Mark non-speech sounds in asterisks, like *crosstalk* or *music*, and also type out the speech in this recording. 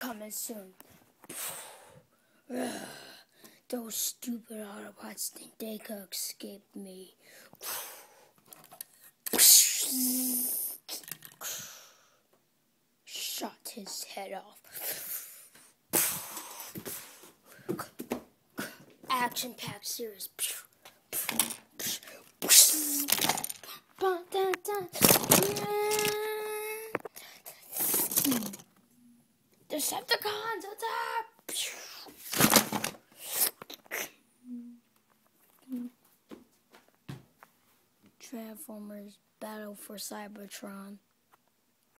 Coming soon. *sighs* Those stupid Autobots think they could escape me. Shot his head off. Action packed series. Decepticons attack! Transformers Battle for Cybertron.